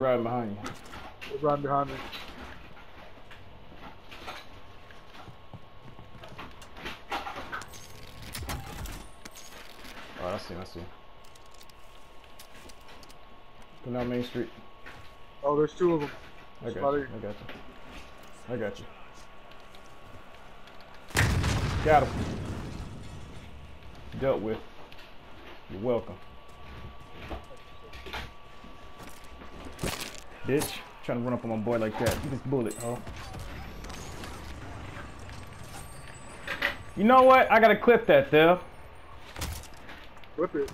Right behind you. It's right behind me. Oh, I see, I see. Come down Main Street. Oh, there's two of them. I got you. I got you. I got you. Got him. Dealt with. You're welcome. Bitch. Trying to run up on my boy like that. You just bullet, oh. You know what? I gotta clip that, though. Whip it.